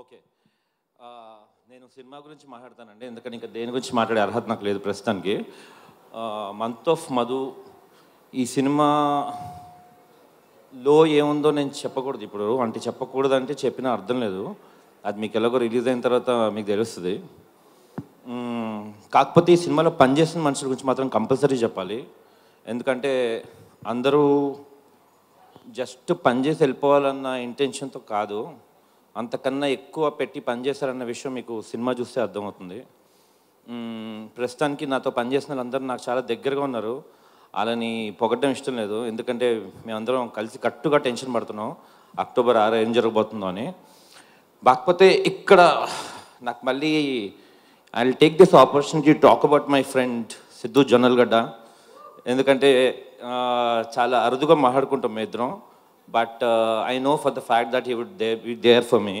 Okay. నేను cinema గురించి మాట్లాడతానండి. ఎందుకంటే ఇంకా దేని గురించి మాట్లాడే అర్హత నాకు లేదు ప్రస్తుతానికి. మంత్ ఆఫ్ మధు ఈ సినిమాలో ఏముందో నేను చెప్పకూడదు ఇప్పుడు. అంటే చెప్పకూడదు అంటే చెప్పినా అర్థం లేదు. అది మీకు ఎలాగో రిలీజ్ అయిన తర్వాత మీకు తెలుస్తుంది. కాకపోతే ఈ సినిమాలో పనిచేసిన మనుషుల గురించి మాత్రం కంపల్సరీ చెప్పాలి. ఎందుకంటే అందరూ జస్ట్ పనిచేసి వెళ్ళిపోవాలన్న ఇంటెన్షన్తో కాదు. అంతకన్నా ఎక్కువ పెట్టి పనిచేశారన్న విషయం మీకు సినిమా చూస్తే అర్థమవుతుంది. ప్రస్తుతానికి నాతో పనిచేసిన వాళ్ళందరూ నాకు చాలా దగ్గరగా ఉన్నారు. వాళ్ళని పొగడ్డం ఇష్టం లేదు. ఎందుకంటే మేమందరం కలిసి కట్టుగా టెన్షన్ పడుతున్నాం. అక్టోబర్ ఆరు ఏం జరగబోతుందో అని. కాకపోతే ఇక్కడ నాకు మళ్ళీ I will take this opportunity talk about my friend Siddhu Jonnalagadda. ఎందుకంటే చాలా అరుదుగా మాట్లాడుకుంటాం మేము ఇద్దరం but I know for the fact that he would they be there for me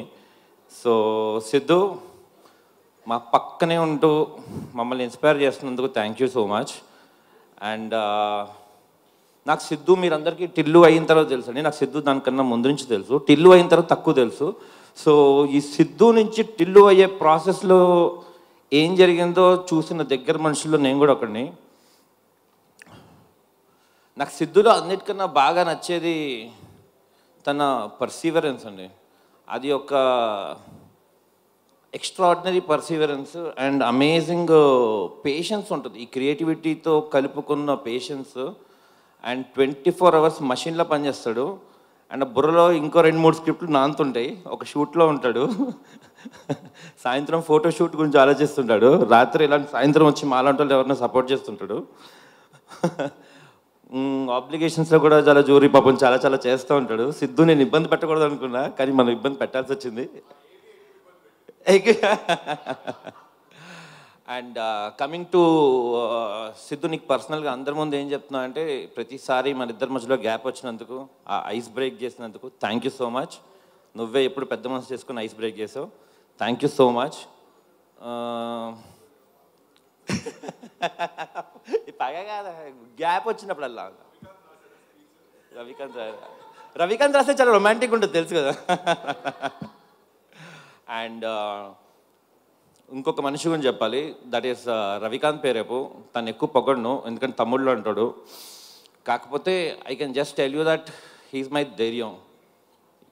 so Siddhu మా పక్కనే ఉంటూ మమ్మల్ని ఇన్స్పైర్ చేస్తున్నందుకు thank you so much and నాకు సిద్ధు మీరందరికీ టిల్లు అయిన తర్వాత తెలుసు అండి. నాకు సిద్ధు దానికన్నా ముందు నుంచి తెలుసు. టిల్లు అయిన తర్వాత తక్కువ తెలుసు. సో ఈ సిద్ధు నుంచి టిల్లు అయ్యే ప్రాసెస్లో ఏం జరిగిందో చూసిన దగ్గర మనుషుల్లో నేను కూడా ఒకడిని. నాకు సిద్ధులో అన్నిటికన్నా బాగా నచ్చేది తన పర్సీవరెన్స్ అండి. అది ఒక extraordinary perseverance and amazing patience ఉంటుంది. ఈ క్రియేటివిటీతో కలుపుకున్న patience and twenty four hours మషిన్లో పనిచేస్తాడు. అండ్ బుర్రలో ఇంకో రెండు మూడు స్క్రిప్ట్లు నానుతుంటాయి ఒక షూట్లో ఉంటాడు. సాయంత్రం ఫోటో షూట్ గురించి ఆలోచిస్తుంటాడు. రాత్రి ఇలాంటి సాయంత్రం వచ్చి మాలాంటి వాళ్ళు ఎవరైనా సపోర్ట్ చేస్తుంటాడు. ఆబ్లిగేషన్స్లో కూడా చాలా జోరీ పాపం చాలా చాలా చేస్తూ ఉంటాడు. సిద్ధు నేను ఇబ్బంది పెట్టకూడదు అనుకున్నా కానీ మనం ఇబ్బంది పెట్టాల్సి వచ్చింది. అండ్ కమింగ్ టు సిద్ధు నీకు పర్సనల్గా అందరి ముందు ఏం చెప్తున్నా అంటే ప్రతిసారి మన ఇద్దరి మధ్యలో గ్యాప్ వచ్చినందుకు ఆ ఐస్ బ్రేక్ చేసినందుకు థ్యాంక్ యూ సో మచ్ నువ్వే ఎప్పుడు పెద్ద మనసు చేసుకుని ఐస్ బ్రేక్ చేసావు. థ్యాంక్ యూ సో మచ్ పగ కాదా గ్యాప్ వచ్చినప్పుడల్లా. రవికాంత్ రవికాంత్ రాస్తే చాలా రొమాంటిక్ ఉంటుంది తెలుసు కదా. అండ్ uh, ఇంకొక మనిషి గురించి చెప్పాలి. That is uh, Ravikanth Perepu. తను ఎక్కువ పొగడును ఎందుకంటే తమ్ముళ్ళు అంటాడు. కాకపోతే I can just tell you that he's my ధైర్యం.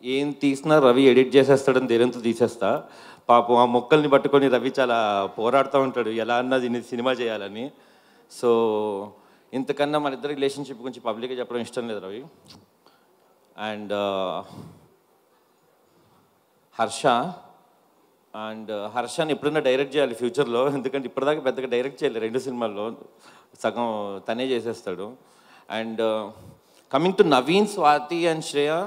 ఏం తీసినా రవి ఎడిట్ చేసేస్తాడని ధైర్యంతో తీసేస్తా. పాపం ఆ మొక్కల్ని పట్టుకొని రవి చాలా పోరాడుతూ ఉంటాడు. ఎలా అన్నా దీన్ని సినిమా చేయాలని. సో ఇంతకన్నా మన ఇద్దరు రిలేషన్షిప్ గురించి పబ్లిక్గా చెప్పడం ఇష్టం లేదు రవి. అండ్ హర్ష. అండ్ హర్షని ఎప్పుడైనా డైరెక్ట్ చేయాలి ఫ్యూచర్లో ఎందుకంటే ఇప్పటిదాకా పెద్దగా డైరెక్ట్ చేయాలి రెండు సినిమాల్లో. సగం తనే చేసేస్తాడు. And coming to Naveen Swathi and Shreya.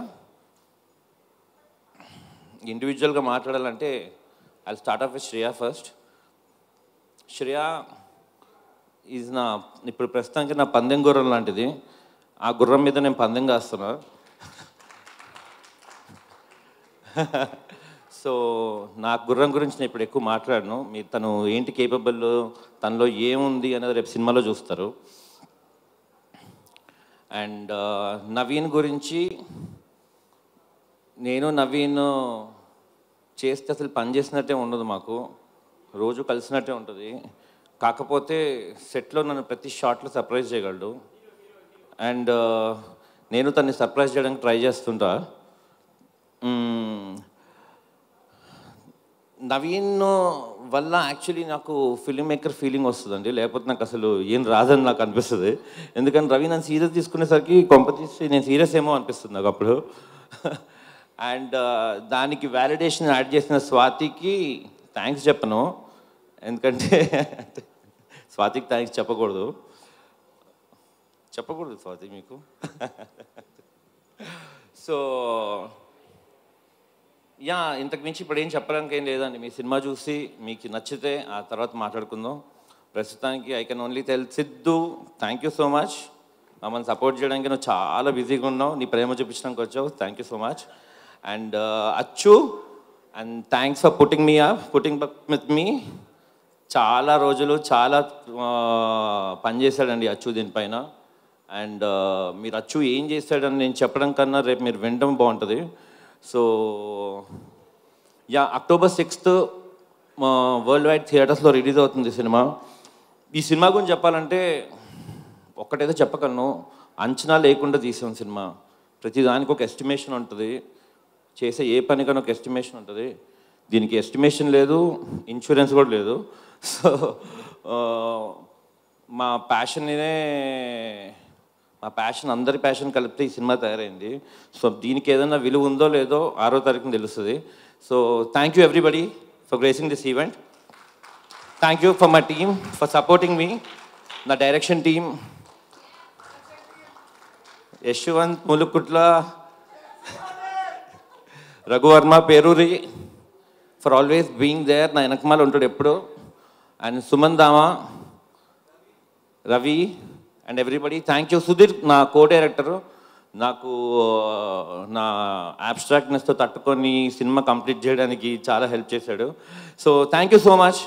ఇండివిజువల్గా మాట్లాడాలంటే I start off Shreya first Shreya is నా ఇప్పుడు ప్రస్తుతానికి నా పందెం గుర్రం లాంటిది. ఆ గుర్రం మీద నేను పందెం కాస్తున్నా. సో నా గుర్రం గురించి నేను ఇప్పుడు ఎక్కువ మాట్లాడను. మీరు తను ఏంటి కేపబుల్ తనలో ఏముంది అనేది రేపు సినిమాలో చూస్తారు. అండ్ నవీన్ గురించి నేను నవీన్ చేస్తే అసలు పని చేసినట్టే ఉండదు మాకు. రోజు కలిసినట్టే ఉంటుంది. కాకపోతే సెట్లో నన్ను ప్రతి షాట్లో సర్ప్రైజ్ చేయగలడు. అండ్ నేను తన్ని సర్ప్రైజ్ చేయడానికి ట్రై చేస్తుంటా. నవీన్ వల్ల యాక్చువల్లీ నాకు ఫిలిం మేకర్ ఫీలింగ్ వస్తుందండి. లేకపోతే నాకు అసలు ఏం రాదని నాకు అనిపిస్తుంది. ఎందుకంటే రవి నన్ను సీరియస్ తీసుకునేసరికి కొంప తీసి నేను సీరియస్ ఏమో అనిపిస్తుంది నాకు అప్పుడు. అండ్ దానికి వ్యాలిడేషన్ యాడ్ చేసిన స్వాతికి థ్యాంక్స్ చెప్పను. ఎందుకంటే స్వాతికి థ్యాంక్స్ చెప్పకూడదు. చెప్పకూడదు స్వాతి మీకు. సో యా ఇంతకు మించి ఇప్పుడు ఏం చెప్పడానికి ఏం లేదండి. మీ సినిమా చూసి మీకు నచ్చితే ఆ తర్వాత మాట్లాడుకుందాం. ప్రస్తుతానికి I can only tell Siddhu thank you so much మమ్మల్ని సపోర్ట్ చేయడానికి నువ్వు చాలా బిజీగా ఉన్నావు. నీ ప్రేమ చూపించడానికి వచ్చావు. Thank you so much and Acchu and thanks for putting me up putting with me చాలా రోజులు చాలా పనిచేశాడండి అచ్చు దీనిపైన. అండ్ uh, మీరు అచ్చు ఏం చేశాడని నేను చెప్పడం కన్నా రేపు మీరు వినడం బాగుంటుంది. So yeah October sixth world wide థియేటర్స్లో రిలీజ్ అవుతుంది సినిమా. ఈ సినిమా గురించి చెప్పాలంటే ఒక్కటేదో చెప్పగలను. అంచనా లేకుండా తీసాం సినిమా. ప్రతిదానికి ఒక ఎస్టిమేషన్ ఉంటుంది. చేసే ఏ పనికైనా ఒక ఎస్టిమేషన్ ఉంటుంది. దీనికి ఎస్టిమేషన్ లేదు ఇన్సూరెన్స్ కూడా లేదు. సో మా ప్యాషన్నే మా ప్యాషన్ అందరి ప్యాషన్ కలిపితే ఈ సినిమా తయారైంది. సో దీనికి ఏదైనా విలువ ఉందో లేదో ఆరో తారీఖున తెలుస్తుంది. So thank you everybody for gracing this event thank you for my team for supporting me నా direction team Yashwanth Mulukutla Raghuvarma Peruri for always being there నా వెనకమాల ఉంటాడు ఎప్పుడు. And Suman Dama Ravi and everybody thank you Sudheer నా co director నాకు నా అబ్స్ట్రాక్ట్నెస్తో తట్టుకొని cinema complete చేయడానికి చాలా హెల్ప్ చేశాడు. So thank you so much